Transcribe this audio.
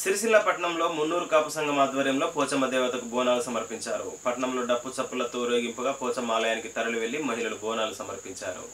సిరిసిల్ల పట్టణంలో మున్నూరు కాపు సంఘం ఆధ్వర్యంలో పోచమ్మ దేవతకు బోనాలు సమర్పించారు. పట్టణంలో డప్పు చప్పులతో ఊరేగింపుగా పోచమ్మ ఆలయానికి తరలి వెళ్ళి మహిళలు బోనాలు సమర్పించారు.